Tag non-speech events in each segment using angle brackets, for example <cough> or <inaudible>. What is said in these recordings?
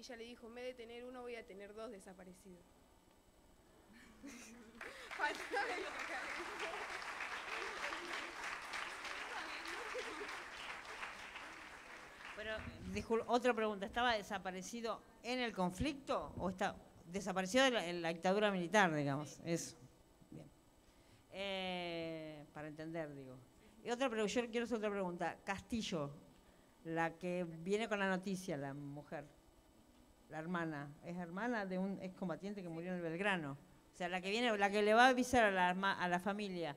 y ella le dijo, en vez de tener uno voy a tener dos desaparecidos. <laughs> Pero, discul- otra pregunta, ¿estaba desaparecido en el conflicto o está desaparecido en la, en la dictadura militar, digamos? Eso. Bien. Eh, para entender, digo. Y otra pregunta, yo quiero hacer otra pregunta. Castillo, la que viene con la noticia, la mujer, la hermana, es hermana de un excombatiente que murió en el Belgrano. O sea, la que viene, la que le va a avisar a la, a la familia,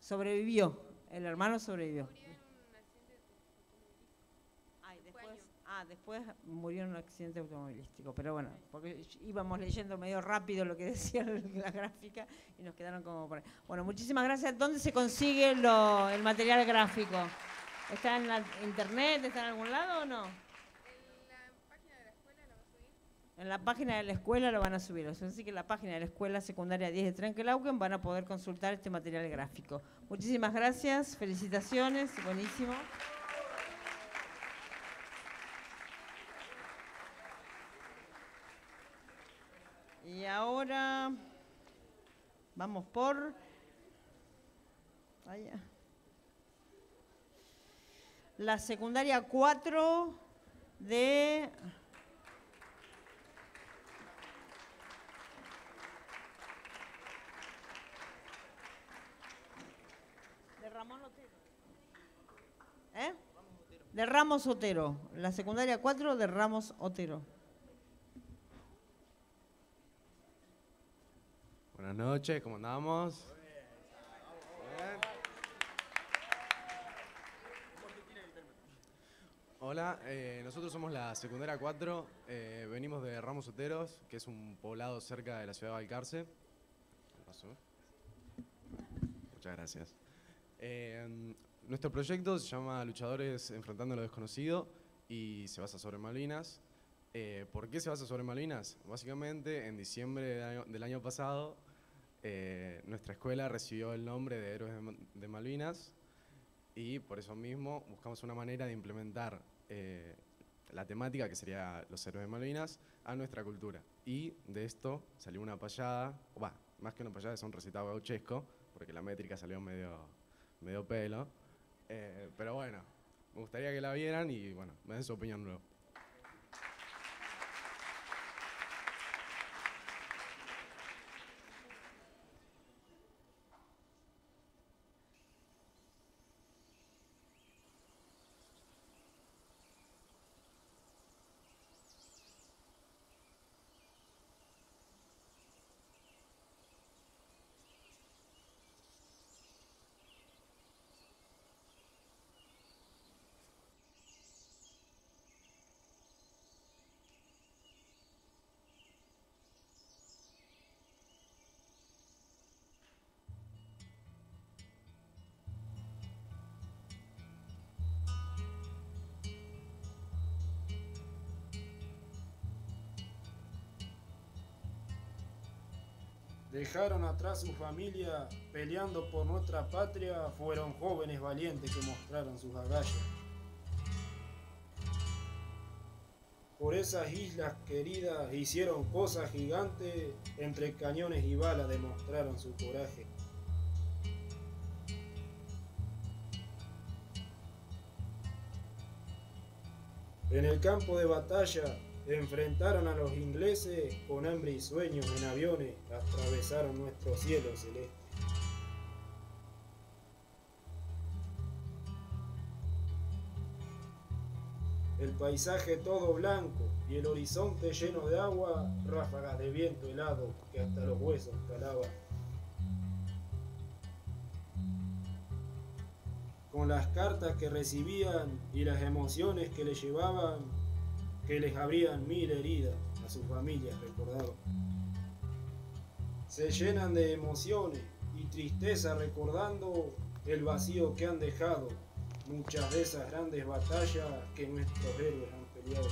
sobrevivió, el hermano sobrevivió. Ah, después murió en un accidente automovilístico, pero bueno, porque íbamos leyendo medio rápido lo que <laughs> decía la gráfica y nos quedaron como por ahí. Bueno, muchísimas gracias. ¿Dónde se consigue lo- el material gráfico? ¿Está en la internet? ¿Está en algún lado o no? En la página de la escuela lo van a subir. Así que en la página de la Escuela Secundaria 10 de Trenquelauquen van a poder consultar este material gráfico. Muchísimas gracias, felicitaciones, buenísimo. Y ahora vamos por... Allá. La secundaria 4 de... De Ramón Otero. ¿Eh? De Ramos Otero. La secundaria 4 de Ramos Otero. Buenas noches, ¿cómo andamos? Hola, eh, nosotros somos la secundaria 4, eh, venimos de Ramos Oteros, que es un poblado cerca de la ciudad de Balcarce. ¿Qué pasó? Muchas gracias. Eh, nuestro proyecto se llama Luchadores Enfrentando lo Desconocido y se basa sobre Malvinas. Eh, ¿Por qué se basa sobre Malvinas? Básicamente, en diciembre del año, del año pasado, eh, nuestra escuela recibió el nombre de Héroes de de Malvinas y por eso mismo buscamos una manera de implementar eh, la temática, que sería los héroes de Malvinas, a nuestra cultura. Y de esto salió una payada, más que una payada, es un recitado gauchesco, porque la métrica salió medio, medio pelo. Eh, pero bueno, me gustaría que la vieran y bueno, me den su opinión luego. Dejaron atrás su familia, peleando por nuestra patria, fueron jóvenes valientes que mostraron sus agallas. Por esas islas queridas hicieron cosas gigantes, entre cañones y balas demostraron su coraje. En el campo de batalla enfrentaron a los ingleses con hambre y sueños en aviones, atravesaron nuestro cielo celeste. El paisaje todo blanco y el horizonte lleno de agua, ráfagas de viento helado que hasta los huesos calaban. Con las cartas que recibían y las emociones que les llevaban, que les abrían mil heridas, a sus familias recordaban. Se llenan de emociones y tristeza recordando el vacío que han dejado muchas de esas grandes batallas que nuestros héroes han peleado.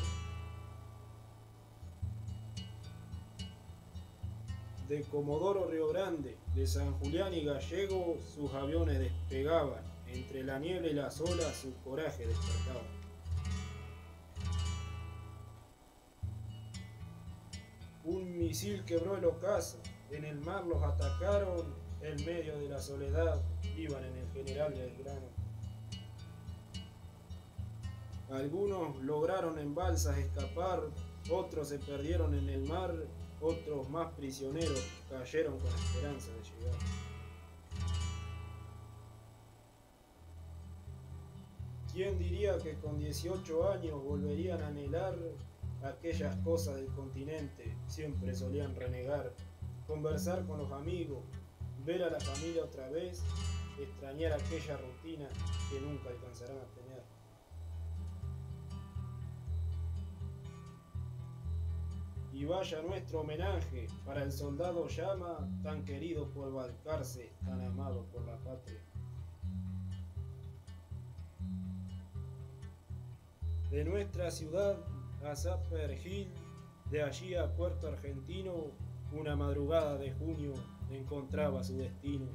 De Comodoro Río Grande, de San Julián y Gallego, sus aviones despegaban, entre la niebla y las olas su coraje despertaba. Misil quebró el ocaso, en el mar los atacaron, en medio de la soledad iban en el general Belgrano. Algunos lograron en balsas escapar, otros se perdieron en el mar, otros más prisioneros cayeron con esperanza de llegar. ¿Quién diría que con 18 años volverían a anhelar aquellas cosas del continente? Siempre solían renegar, conversar con los amigos, ver a la familia otra vez, extrañar aquella rutina que nunca alcanzarán a tener. Y vaya nuestro homenaje para el soldado llama, tan querido por Balcarce, tan amado por la patria. De nuestra ciudad a Zapper Hill, de allí a Puerto Argentino, una madrugada de junio encontraba su destino.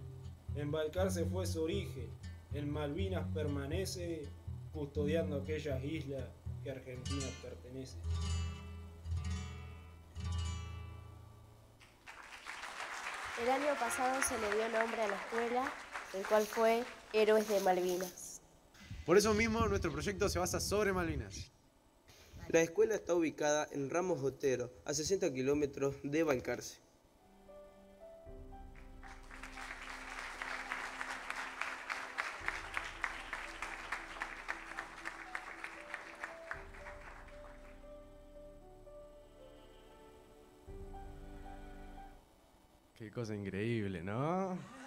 En Balcarce fue su origen, en Malvinas permanece, custodiando aquellas islas que a Argentina pertenece. El año pasado se le dio nombre a la escuela, el cual fue Héroes de Malvinas. Por eso mismo nuestro proyecto se basa sobre Malvinas. La escuela está ubicada en Ramos Otero, a 60 kilómetros de Balcarce. Qué cosa increíble, ¿no?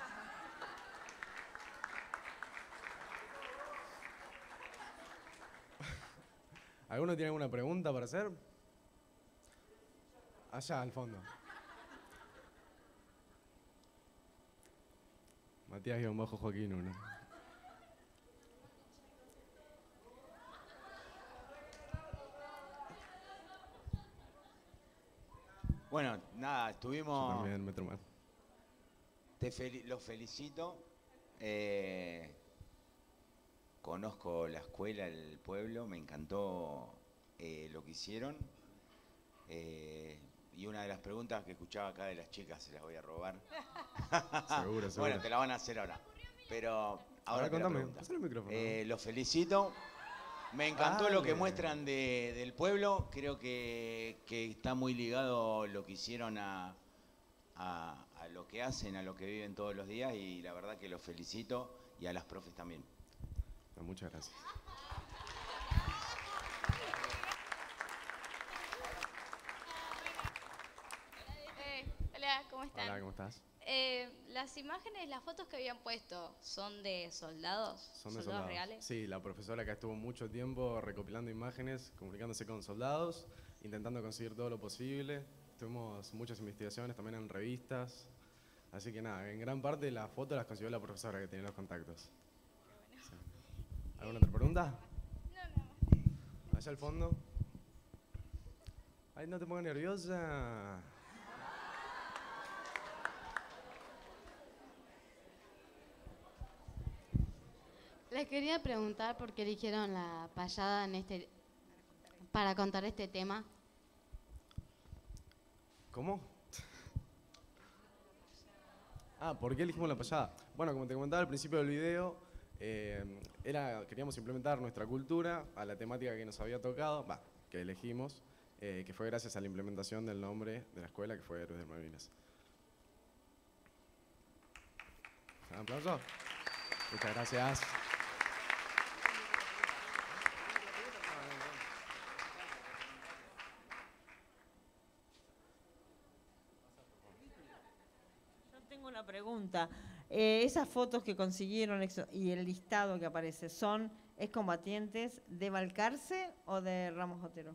¿Alguno tiene alguna pregunta para hacer? Allá, al fondo. Matías guion bajo Joaquín uno. Bueno, nada, Yo estuvimos. también, Metro. Te fel- los felicito. eh, conozco la escuela, el pueblo, me encantó eh, lo que hicieron. eh, y una de las preguntas que escuchaba acá de las chicas se las voy a robar. <laughs> Seguro, seguro. Bueno, te la van a hacer ahora. Pero ahora contame, el micrófono. Eh, los felicito. Me encantó lo que muestran de- del pueblo. Creo que, que está muy ligado lo que hicieron a, a- a lo que hacen, a lo que viven todos los días. Y la verdad que los felicito y a las profes también. Muchas gracias. Eh, hola, ¿cómo están? Hola, ¿cómo estás? Eh, las imágenes, las fotos que habían puesto, ¿son de soldados? Son de ¿Soldados soldados. reales? Sí, la profesora que estuvo mucho tiempo recopilando imágenes, comunicándose con soldados, intentando conseguir todo lo posible. Tuvimos muchas investigaciones también en revistas. Así que nada, en gran parte la foto las consiguió la profesora que tenía los contactos. ¿Alguna otra pregunta? No, no. Allá al fondo. Ay, no te pongas nerviosa. Les quería preguntar por qué eligieron la payada en este para contar este tema. ¿Cómo? Ah, ¿por qué elegimos la payada? Bueno, como te comentaba al principio del video, eh, era, queríamos implementar nuestra cultura a la temática que nos había tocado, va, que elegimos, eh, que fue gracias a la implementación del nombre de la escuela, que fue Héroes de Malvinas. ¿Un aplauso? Muchas gracias. Yo tengo una pregunta. Eh, esas fotos que consiguieron y el listado que aparece, ¿son excombatientes de Balcarce o de Ramos Otero?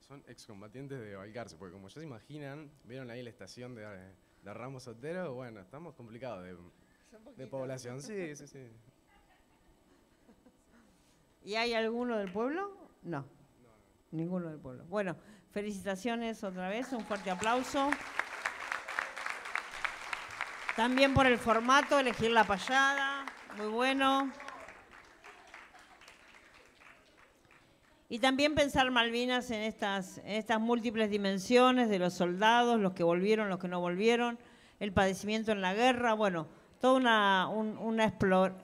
Son excombatientes de Balcarce, porque como ya se imaginan, vieron ahí la estación de, de Ramos Otero, bueno, estamos complicados de, de población. Sí, sí, sí. ¿Y hay alguno del pueblo? No. Ninguno del pueblo. Bueno, felicitaciones otra vez, un fuerte aplauso. También por el formato, elegir la payada, muy bueno. Y también pensar Malvinas en estas, en estas múltiples dimensiones de los soldados, los que volvieron, los que no volvieron, el padecimiento en la guerra, bueno, toda una, un- una, explor-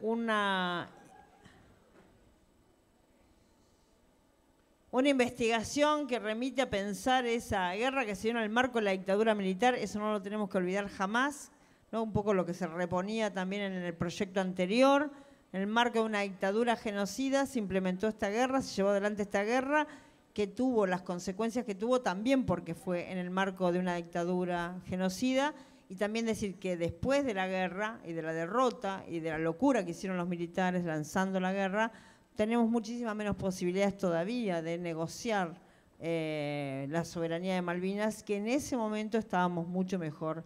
una Una investigación que remite a pensar esa guerra que se dio en el marco de la dictadura militar, eso no lo tenemos que olvidar jamás, ¿no? un poco lo que se reponía también en el proyecto anterior, en el marco de una dictadura genocida se implementó esta guerra, se llevó adelante esta guerra que tuvo las consecuencias que tuvo también porque fue en el marco de una dictadura genocida y también decir que después de la guerra y de la derrota y de la locura que hicieron los militares lanzando la guerra, tenemos muchísimas menos posibilidades todavía de negociar eh, la soberanía de Malvinas, que en ese momento estábamos mucho mejor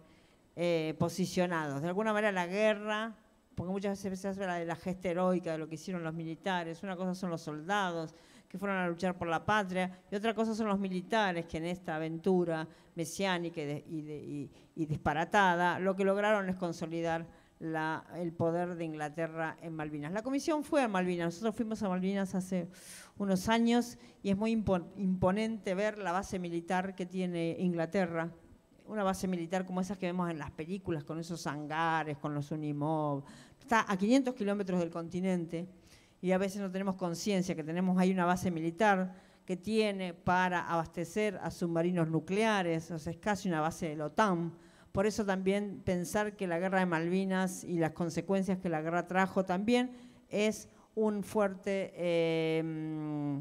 eh, posicionados. De alguna manera la guerra, porque muchas veces se habla de la gesta heroica, de lo que hicieron los militares, una cosa son los soldados que fueron a luchar por la patria, y otra cosa son los militares que en esta aventura mesiánica y, disparatada, lo que lograron es consolidar el poder de Inglaterra en Malvinas. La comisión fue a Malvinas, nosotros fuimos a Malvinas hace unos años y es muy impo- imponente ver la base militar que tiene Inglaterra, una base militar como esas que vemos en las películas, con esos hangares, con los Unimog, está a 500 kilómetros del continente y a veces no tenemos conciencia que tenemos ahí una base militar que tiene para abastecer a submarinos nucleares, o sea, es casi una base de la OTAN. Por eso también pensar que la guerra de Malvinas y las consecuencias que la guerra trajo también es un fuerte eh,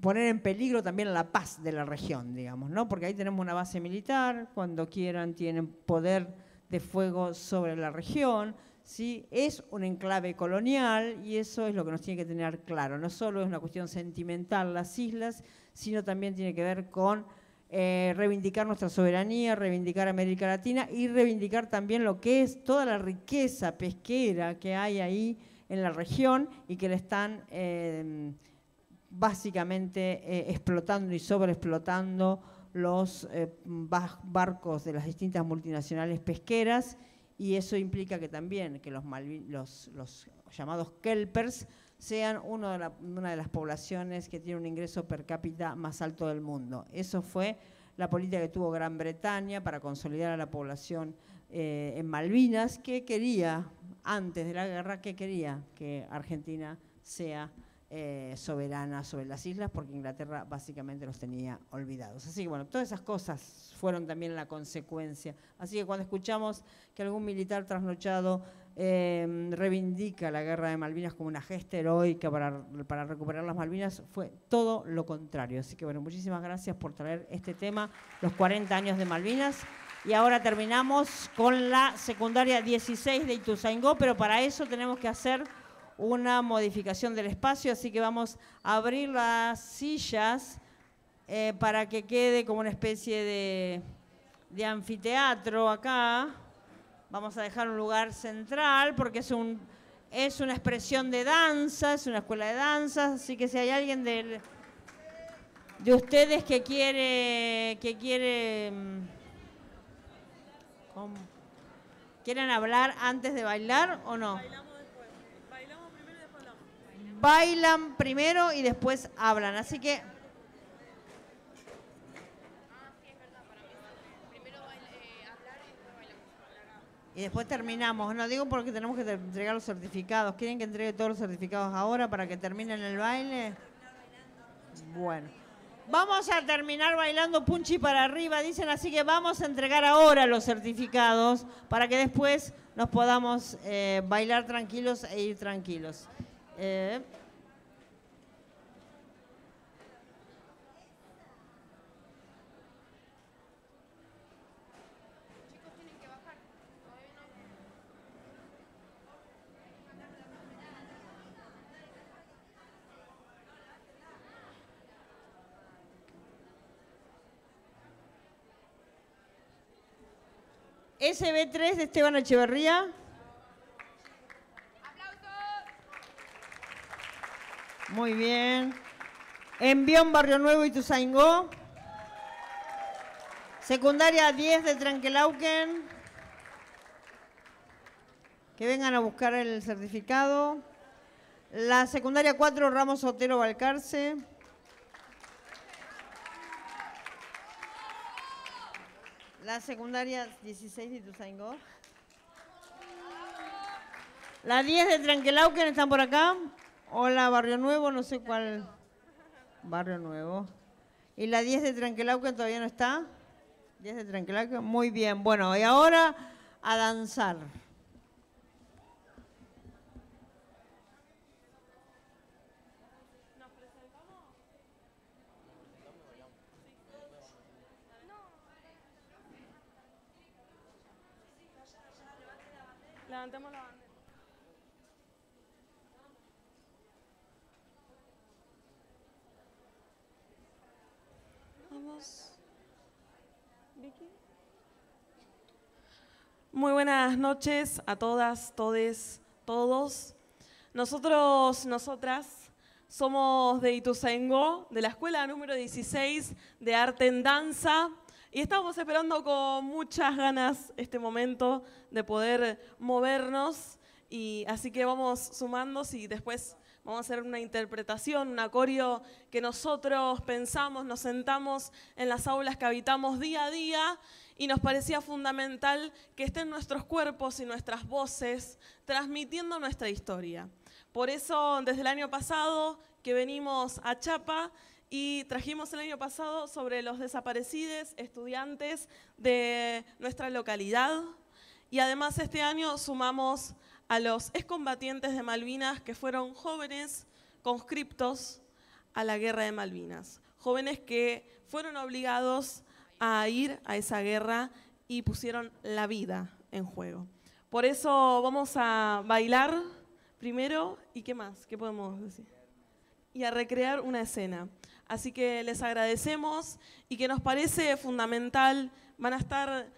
poner en peligro también la paz de la región, digamos, ¿no? Porque ahí tenemos una base militar, cuando quieran tienen poder de fuego sobre la región, ¿sí? Es un enclave colonial y eso es lo que nos tiene que tener claro. No solo es una cuestión sentimental las islas, sino también tiene que ver con eh, reivindicar nuestra soberanía, reivindicar América Latina y reivindicar también lo que es toda la riqueza pesquera que hay ahí en la región y que le están eh, básicamente eh, explotando y sobreexplotando los eh, ba- barcos de las distintas multinacionales pesqueras y eso implica que también que los, llamados kelpers sean uno de una de las poblaciones que tiene un ingreso per cápita más alto del mundo. Eso fue la política que tuvo Gran Bretaña para consolidar a la población eh, en Malvinas, que quería, antes de la guerra, que quería que Argentina sea eh, soberana sobre las islas, porque Inglaterra básicamente los tenía olvidados. Así que bueno, todas esas cosas fueron también la consecuencia. Así que cuando escuchamos que algún militar trasnochado eh, reivindica la guerra de Malvinas como una gesta heroica para, para recuperar las Malvinas, fue todo lo contrario. Así que bueno, muchísimas gracias por traer este tema, los 40 años de Malvinas. Y ahora terminamos con la secundaria 16 de Ituzaingó, pero para eso tenemos que hacer una modificación del espacio, así que vamos a abrir las sillas eh, para que quede como una especie de, de anfiteatro acá. Vamos a dejar un lugar central porque es, un, es una expresión de danza, es una escuela de danza, así que si hay alguien del- de ustedes que quiere, que quiere, mm. ¿quieren hablar antes de bailar o no? Bailan primero y después hablan, así que Y después terminamos. No digo porque tenemos que entregar los certificados. ¿Quieren que entregue todos los certificados ahora para que terminen el baile? Bueno. Vamos a terminar bailando punchi para arriba, dicen, así que vamos a entregar ahora los certificados para que después nos podamos eh, bailar tranquilos e ir tranquilos. Eh, SB3 de Esteban Echeverría. Muy bien. Envión Barrio Nuevo y Tuzaingó. Secundaria 10 de Tranquilauquen. Que vengan a buscar el certificado. La secundaria 4, Ramos Otero Balcarce. La secundaria 16 de Ituzaingó. La 10 de Tranquilauquen, ¿están por acá? Hola, Barrio Nuevo, no sé cuál. Barrio Nuevo. ¿Y la 10 de Tranquilauquen todavía no está? 10 de Tranquilauquen, muy bien. Bueno, y ahora a danzar. Levantemos la Vicky. Muy buenas noches a todas, todes, todos. Nosotros, nosotras, somos de Ituzaingó, de la escuela número 16 de arte en danza. Y estamos esperando con muchas ganas este momento de poder movernos. Y así que vamos sumando y después vamos a hacer una interpretación, un acorio que nosotros pensamos, nos sentamos en las aulas que habitamos día a día y nos parecía fundamental que estén nuestros cuerpos y nuestras voces transmitiendo nuestra historia. Por eso, desde el año pasado que venimos a Chapa, y trajimos el año pasado sobre los desaparecidos estudiantes de nuestra localidad. Y además este año sumamos a los excombatientes de Malvinas que fueron jóvenes conscriptos a la guerra de Malvinas. Jóvenes que fueron obligados a ir a esa guerra y pusieron la vida en juego. Por eso vamos a bailar primero y qué más, qué podemos decir. Y a recrear una escena. Así que les agradecemos y que nos parece fundamental, van a estar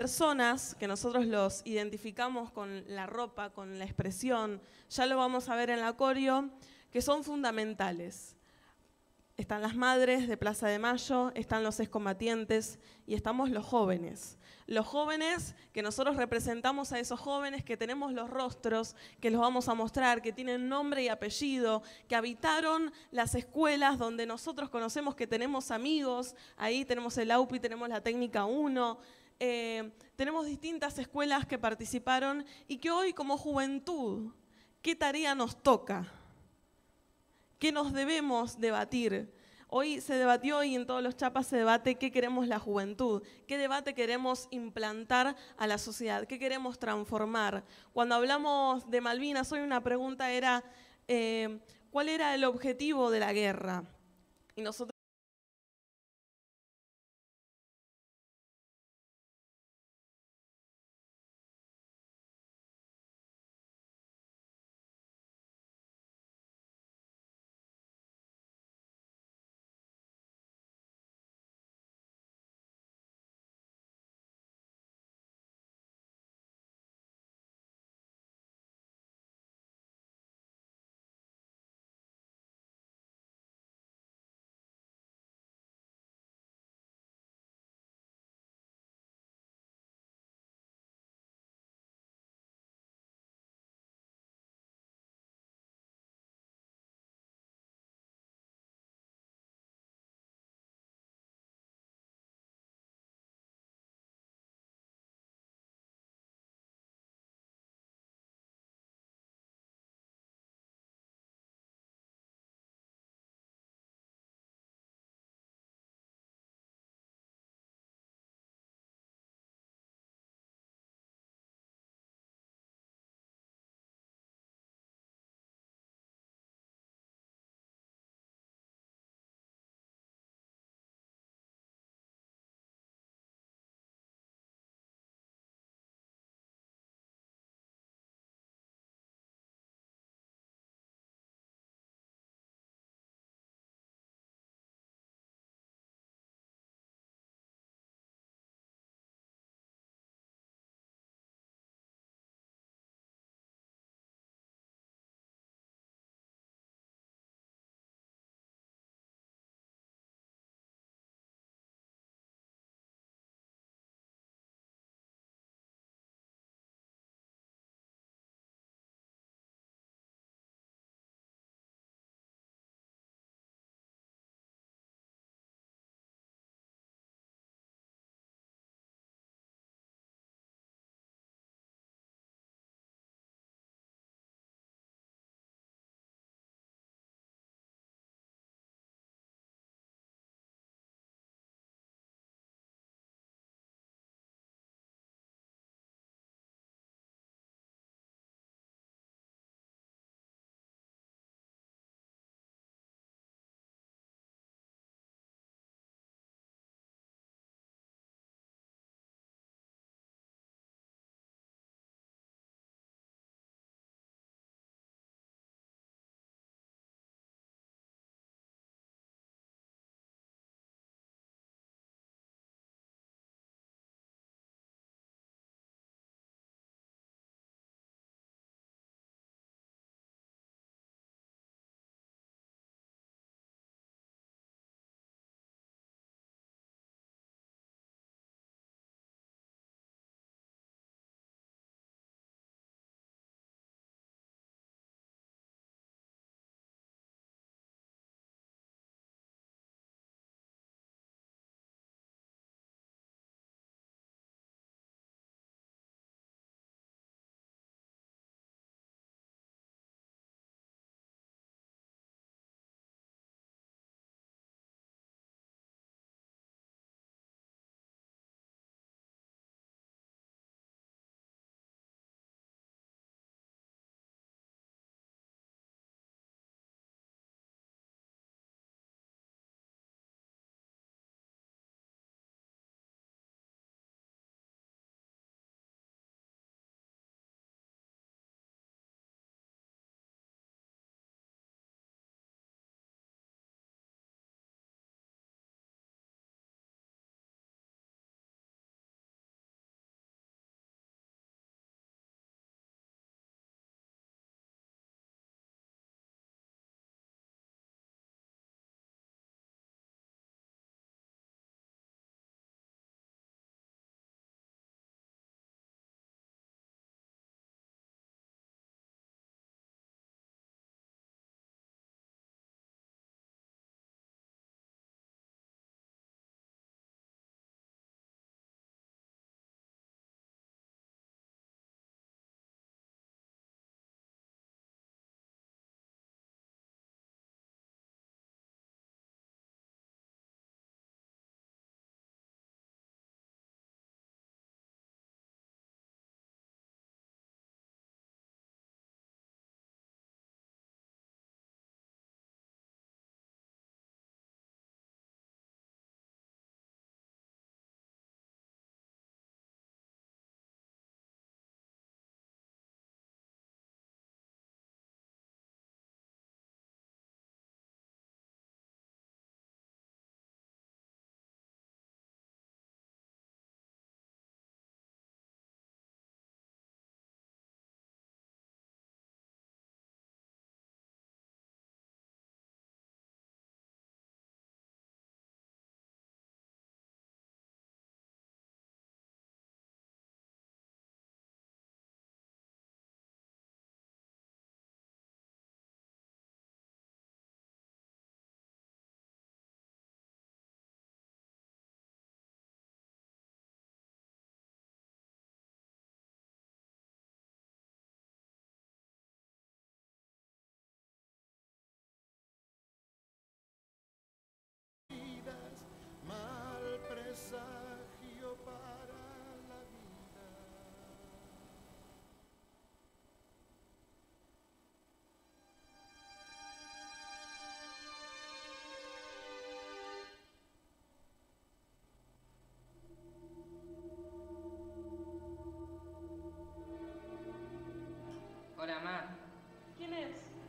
personas que nosotros los identificamos con la ropa, con la expresión, ya lo vamos a ver en la corio, que son fundamentales. Están las madres de Plaza de Mayo, están los excombatientes y estamos los jóvenes. Los jóvenes que nosotros representamos a esos jóvenes que tenemos los rostros, que los vamos a mostrar, que tienen nombre y apellido, que habitaron las escuelas donde nosotros conocemos que tenemos amigos, ahí tenemos el AUPI, tenemos la técnica 1, eh, tenemos distintas escuelas que participaron y que hoy como juventud, ¿qué tarea nos toca? ¿Qué nos debemos debatir? Hoy se debatió y en todos los chapas se debate qué queremos la juventud, qué debate queremos implantar a la sociedad, qué queremos transformar. Cuando hablamos de Malvinas, hoy una pregunta era, eh, ¿cuál era el objetivo de la guerra? Y nosotros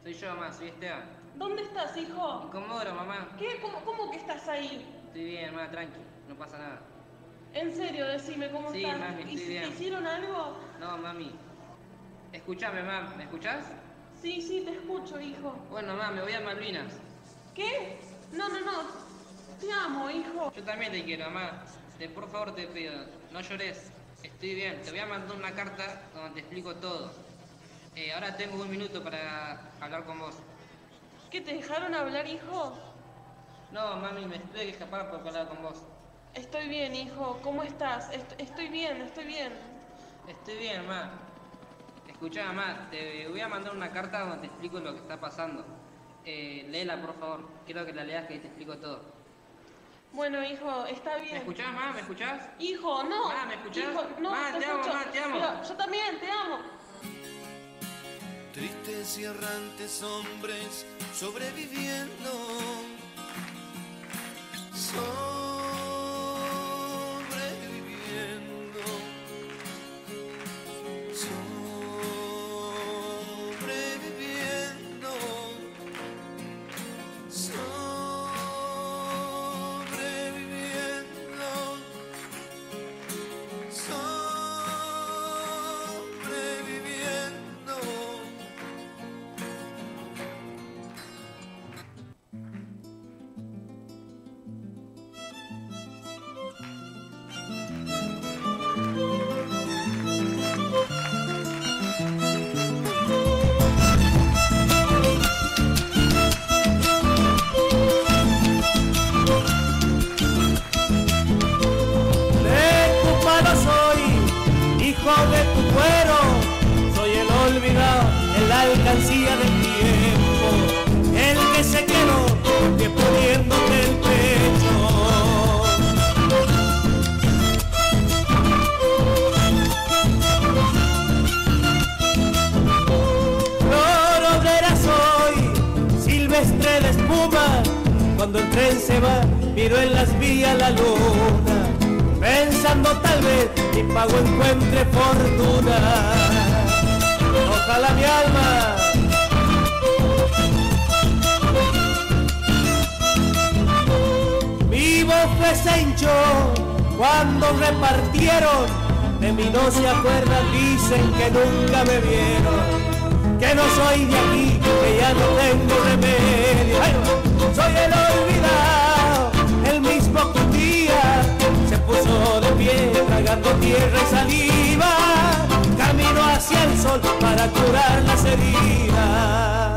Soy yo, mamá, soy Esteban. ¿Dónde estás, hijo? En Comodoro, mamá. ¿Qué? ¿Cómo, cómo que estás ahí? Estoy bien, mamá, tranqui, no pasa nada. En serio, decime cómo Sí, estás. mami, estoy ¿Hic- bien. ¿Hicieron algo? No, mami. Escuchame, mamá, ¿me escuchás? Sí, sí, te escucho, hijo. Bueno, mamá, me voy a Malvinas. ¿Qué? No, no, no. Te amo, hijo. Yo también te quiero, mamá. Te, por favor, te pido, no llores. Estoy bien, te voy a mandar una carta donde te explico todo. Eh, ahora tengo un minuto para hablar con vos. ¿Qué te dejaron hablar, hijo? No, mami, me tuve que escapar para hablar con vos. Estoy bien, hijo. ¿Cómo estás? Est- estoy bien, estoy bien. Estoy bien, mamá. Escuchá, mamá, te voy a mandar una carta donde te explico lo que está pasando. Eh, léela, por favor. Quiero que la leas que te explico todo. Bueno, hijo, está bien. ¿Me escuchás, mamá? ¿Me escuchás? Hijo, no. Mamá, ¿me escuchás? Hijo, no, Mamá, te te amo, mamá, te amo. Pero yo también, te amo. Tristes y errantes hombres sobreviviendo. Tal vez mi pago encuentre fortuna. Ojalá mi alma mi voz se hinchó cuando repartieron, de mí no se acuerdan, dicen que nunca me vieron, que no soy de aquí, que ya no tengo remedio. Soy el olvidado, el mismo que un día se puso pie, tragando tierra y saliva, camino hacia el sol para curar las heridas.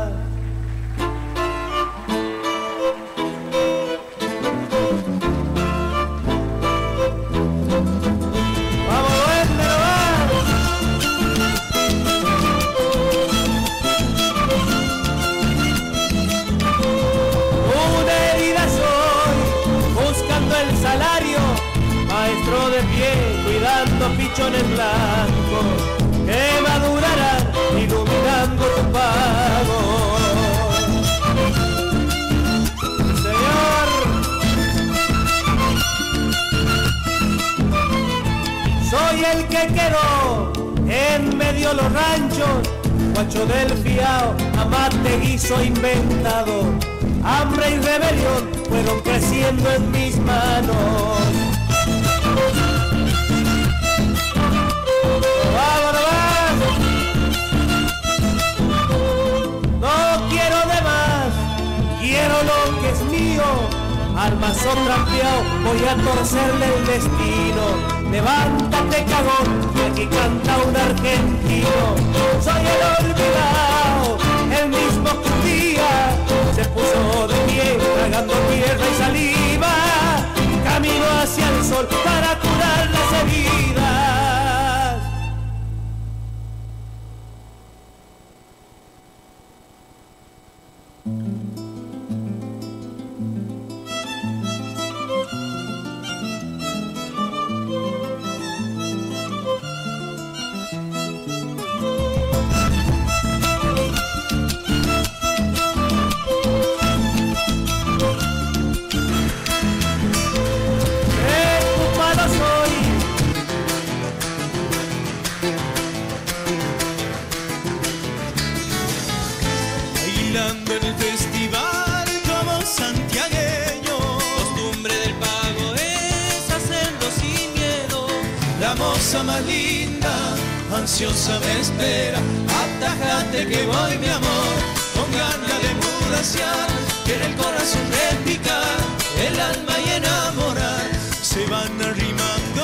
Pichones blancos, que madurarán iluminando tu pago. Señor, soy el que quedó en medio los ranchos, guacho del fiao, amante guiso inventado, hambre y rebelión fueron creciendo en mis manos. Al mazo trampeado voy a torcerle el destino. Levántate, cagón, que aquí canta un argentino. Soy el olvidado, el mismo que un día se puso de pie, tragando tierra y saliva. Camino hacia el sol para curar ansiosa me espera. Atajate que voy, mi amor, con ganas de mudaciar, que en el corazón repicar, el alma y enamorar. Se van arrimando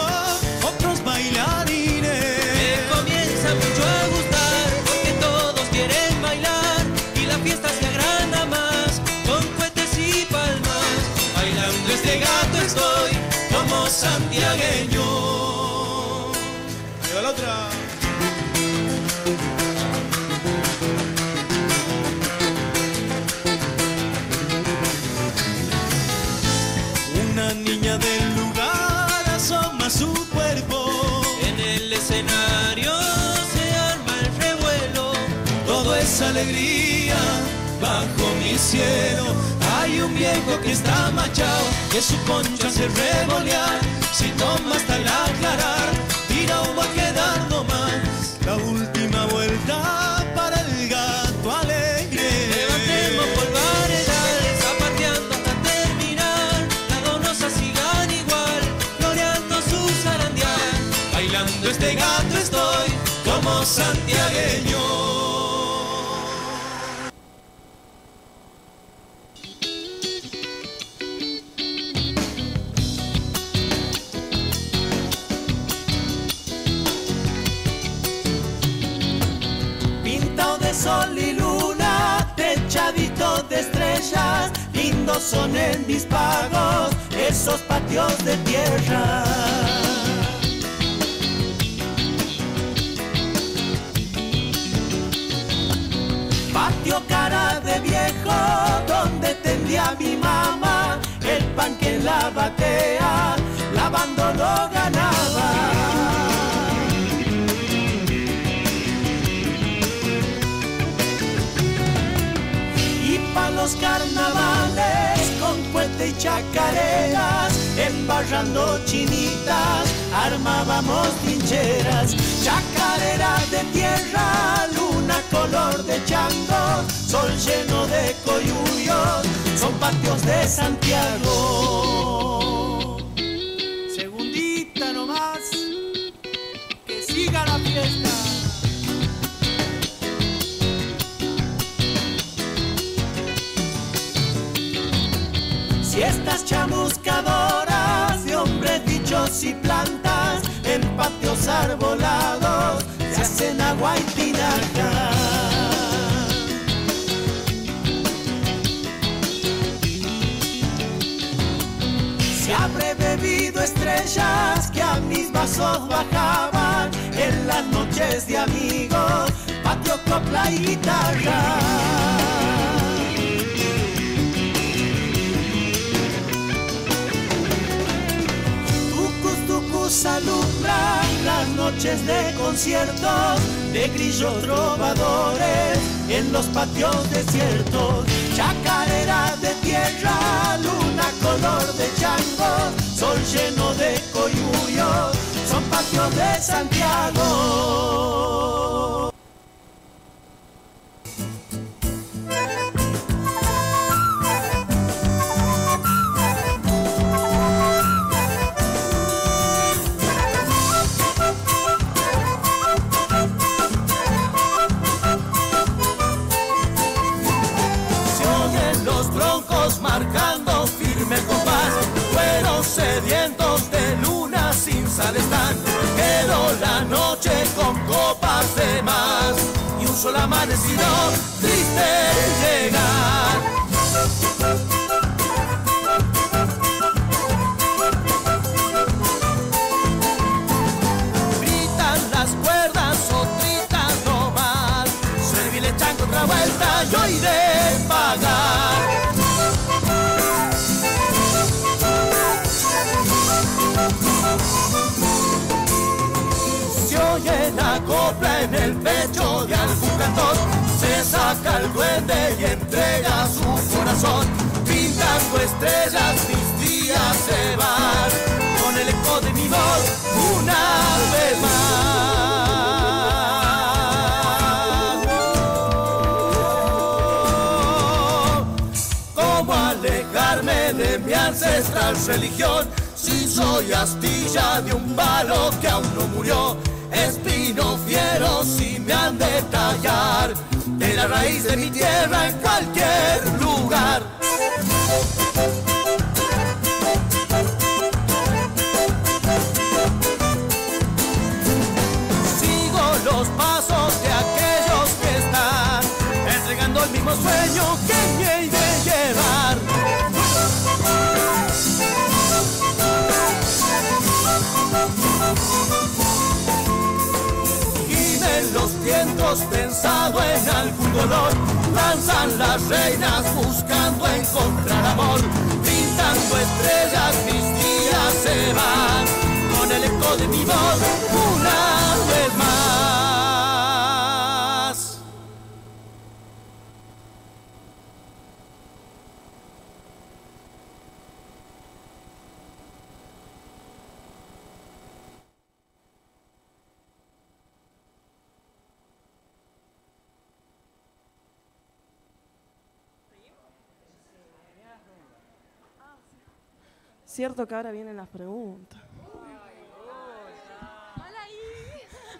otros bailarines. Me comienza mucho a gustar porque todos quieren bailar y la fiesta se agranda más con cohetes y palmas. Bailando este gato estoy como santiagueño. Alegría bajo mi cielo. Hay un viejo que está machado, que su concha se revolear. Si toma hasta el aclarar, tira o va a quedar nomás. La última vuelta para el gato alegre. Levantemos polvaredales, zapateando hasta terminar. Las donosas sigan igual, floreando su zarandear. Bailando este gato estoy como santiagueño. Son en mis pagos esos patios de tierra. Patio cara de viejo, donde tendía mi mamá, el pan que la batea, lavando lo ganaba. Pa' los carnavales con puente y chacareras, embarrando chinitas, armábamos trincheras, chacarera de tierra, luna color de chango, sol lleno de coyuyos, son patios de Santiago. Fiestas chamuscadoras de hombres, bichos y plantas en patios arbolados se hacen agua y tinaja. Se habré bebido estrellas que a mis vasos bajaban en las noches de amigos, patio, copla y guitarra. Tucus alumbran las noches de conciertos de grillos trovadores en los patios desiertos. Chacarera de tierra, luna color de chango, sol lleno de coyuyos, son patios de Santiago. Sedientos de luna sin sal están. Quedó la noche con copas de más. Y un sol amanecido triste llegar. Se saca el duende y entrega su corazón. Pintando estrellas, mis días se van. Con el eco de mi voz, una vez más. ¿Cómo alejarme de mi ancestral religión. Si soy astilla de un palo que aún no murió, espino fiero si me han de tallar de la raíz de mi tierra en cualquier lugar. Sigo los pasos de aquellos que están entregando el mismo sueño que vientos pensado en algún dolor, danzan las reinas buscando encontrar amor, pintando estrellas mis días se van con el eco de mi voz una Cierto que ahora vienen las preguntas.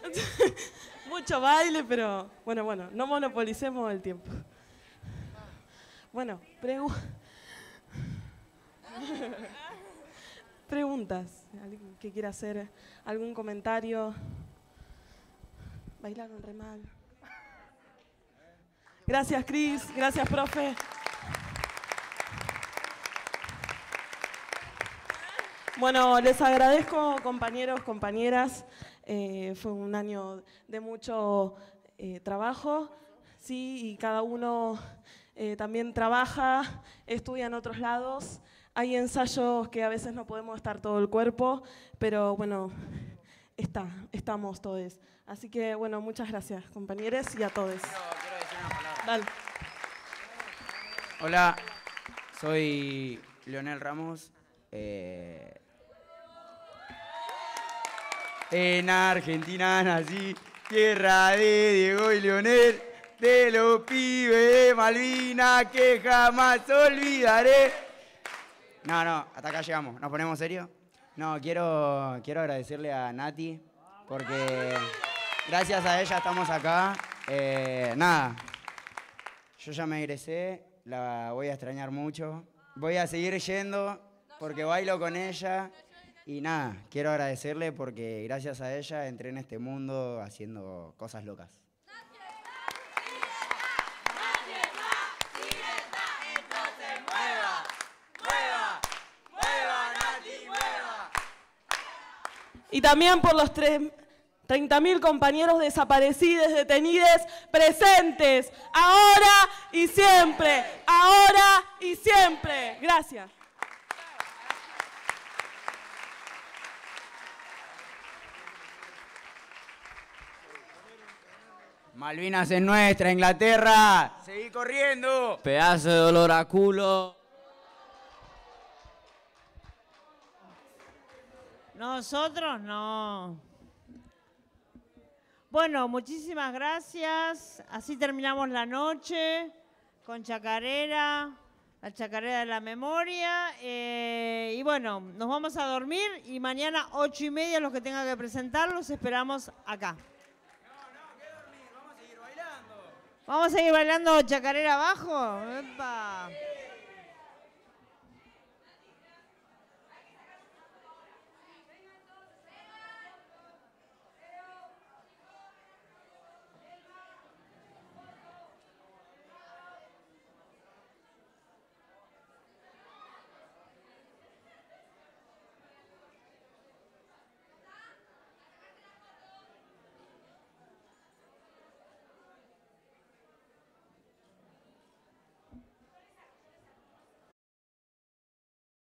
<laughs> Mucho baile, pero bueno, bueno, no monopolicemos el tiempo. Bueno, pregu- <laughs> preguntas. ¿Alguien que quiera hacer algún comentario? Bailaron re mal. Gracias, Cris. Gracias, profe. Bueno, les agradezco, compañeros, compañeras. Eh, fue un año de mucho eh, trabajo, sí, y cada uno eh, también trabaja, estudia en otros lados. Hay ensayos que a veces no podemos estar todo el cuerpo, pero bueno, está, estamos todos. Así que bueno, muchas gracias, compañeros, y a todos. Hola, soy Leonel Ramos. eh, en Argentina nací, tierra de Diego y Leonel, de los pibes de Malvina que jamás olvidaré. No, no, hasta acá llegamos. ¿Nos ponemos serio? No, quiero, quiero agradecerle a Nati porque gracias a ella estamos acá. Eh, nada, yo ya me egresé, la voy a extrañar mucho. Voy a seguir yendo porque bailo con ella. Y nada, quiero agradecerle porque gracias a ella entré en este mundo haciendo cosas locas. Y también por los tres- 30.000 compañeros desaparecidos, detenidos, presentes, ahora y siempre, ahora y siempre. Gracias. Malvinas es nuestra, Inglaterra. Seguí corriendo. Pedazo de dolor a culo. Nosotros no. Bueno, muchísimas gracias. Así terminamos la noche con Chacarera, la Chacarera de la Memoria. eh, y bueno, nos vamos a dormir y mañana ocho y media los que tengan que presentar los esperamos acá. Vamos a seguir bailando Chacarera abajo. ¡Epa!